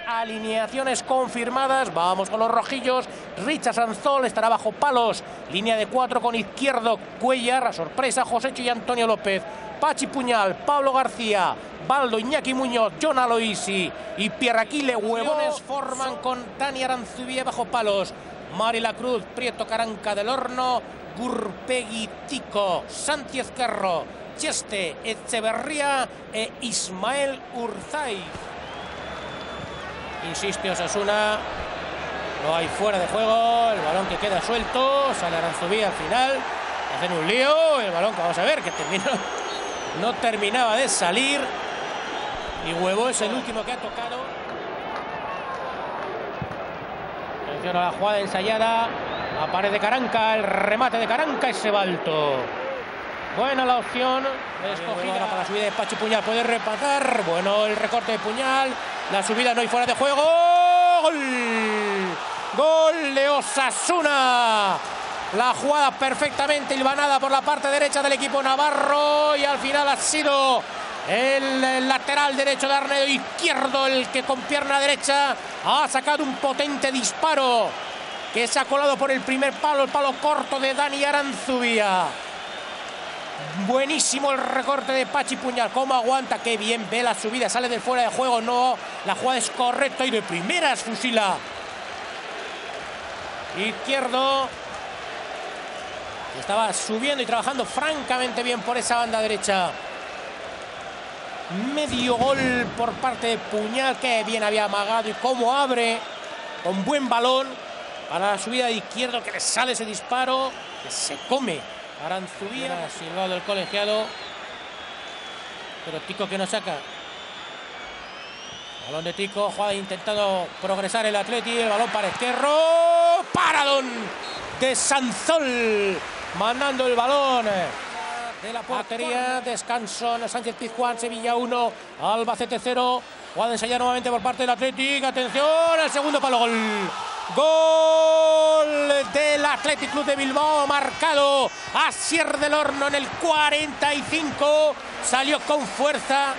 Alineaciones confirmadas. Vamos con los rojillos. Richard Sanzol estará bajo palos. Línea de cuatro con izquierdo Cuellar. Sorpresa Josécho y Antonio López. Pachi Puñal, Pablo García, Baldo, Iñaki Muñoz, John Aloisi y Pierraquile Huevones forman con Tania Aranzubía bajo palos. Mari La Cruz, Prieto Caranca del Horno, Gurpegui Tico, Sánchez Carro, Cheste Echeverría e Ismael Urzay. Insiste Osasuna, no hay fuera de juego, el balón que queda suelto, sale Aranzubía al final, hacen un lío, el balón que vamos a ver que terminó, no terminaba de salir y Huevo es el último que ha tocado. Atención a la jugada ensayada, de Caranca, el remate de Caranca y Sebalto. Buena la opción escogida para la subida de Pachi Puñal. Puede repatar. Bueno, el recorte de Puñal. La subida no hay fuera de juego. ¡Gol! ¡Gol de Osasuna! La jugada perfectamente hilvanada por la parte derecha del equipo navarro. Y al final ha sido el lateral derecho de Arnedo izquierdo, el que con pierna derecha ha sacado un potente disparo que se ha colado por el primer palo, el palo corto de Dani Aranzubía. Buenísimo el recorte de Pachi Puñal. ¿Cómo aguanta? Qué bien ve la subida. Sale del fuera de juego. No. La jugada es correcta y de primeras fusila. Izquierdo. Estaba subiendo y trabajando francamente bien por esa banda derecha. Medio gol por parte de Puñal. Que bien había amagado y cómo abre. Con buen balón. Para la subida de izquierdo que le sale ese disparo. Que se come Aranzubía, silbado el colegiado. Pero Tico que no saca. Balón de Tico, jugada intentando progresar el Atleti, el balón para Esquerro. Paradón de Sanzol, mandando el balón de la portería. Descanso en Sánchez Pizjuán, Sevilla 1, Albacete 0. Jugada ensayada nuevamente por parte del Atlético. Atención, el segundo palo gol. Gol del Athletic Club de Bilbao, marcado a Sier del Horno en el 45. Salió con fuerza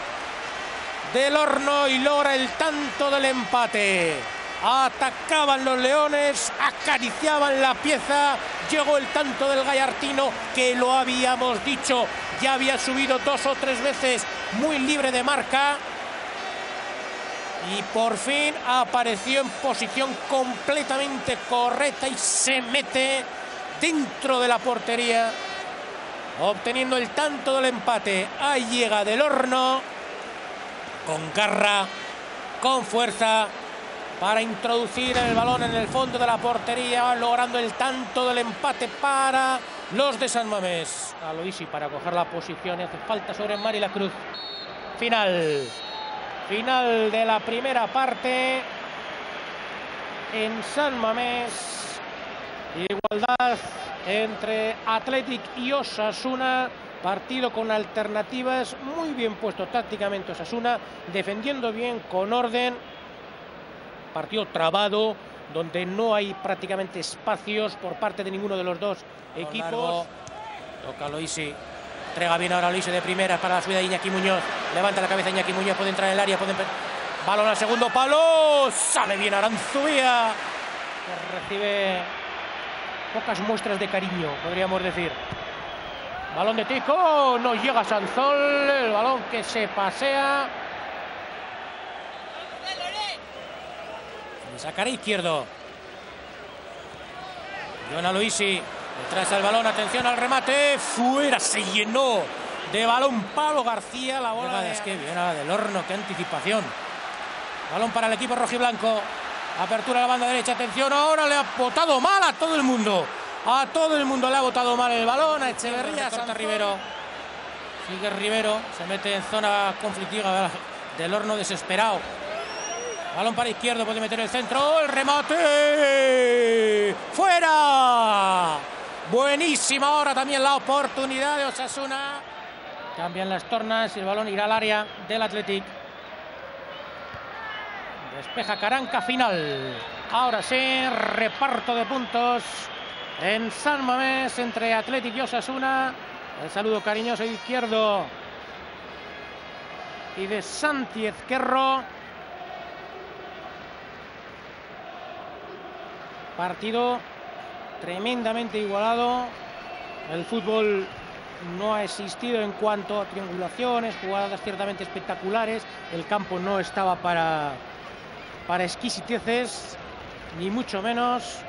del Horno y logra el tanto del empate. Atacaban los leones, acariciaban la pieza. Llegó el tanto del Gallartino, que lo habíamos dicho, ya había subido dos o tres veces, muy libre de marca y por fin apareció en posición completamente correcta y se mete dentro de la portería, obteniendo el tanto del empate. Ahí llega del horno, con garra, con fuerza, para introducir el balón en el fondo de la portería, logrando el tanto del empate para los de San Mamés. Aloisi para coger la posición, hace falta sobre Mari la Cruz. Final. Final de la primera parte en San Mamés. Igualdad entre Athletic y Osasuna. Partido con alternativas, muy bien puesto tácticamente Osasuna, defendiendo bien, con orden. Partido trabado, donde no hay prácticamente espacios por parte de ninguno de los dos equipos. Toca Loisi, Entrega bien ahora Luis de primera para la subida de Iñaki Muñoz. Levanta la cabeza Iñaki Muñoz, puede entrar en el área, puede... Balón al segundo palo. Sale bien Aranzubía. Recibe pocas muestras de cariño, podríamos decir. Balón de Tico, no llega Sanzol, el balón que se pasea. Sacará izquierdo. Joana Luisi Detrás del balón, atención al remate. Fuera, se llenó de balón Pablo García. La bola de... es que viene del horno, qué anticipación. Balón para el equipo rojiblanco. Apertura a la banda derecha, atención, ahora le ha botado mal a todo el mundo. A todo el mundo le ha botado mal el balón, a Echeverría, Santa Rivero. Sigue Rivero, se mete en zona conflictiva del horno desesperado. Balón para izquierdo, puede meter el centro, el remate. ¡Fuera! Buenísima ahora también la oportunidad de Osasuna. Cambian las tornas y el balón irá al área del Athletic. Despeja Caranca final. Ahora sí, reparto de puntos en San Mamés entre Athletic y Osasuna. El saludo cariñoso izquierdo y de Santi Ezquerro. Partido tremendamente igualado. El fútbol no ha existido en cuanto a triangulaciones, jugadas ciertamente espectaculares. El campo no estaba para, para exquisiteces, ni mucho menos.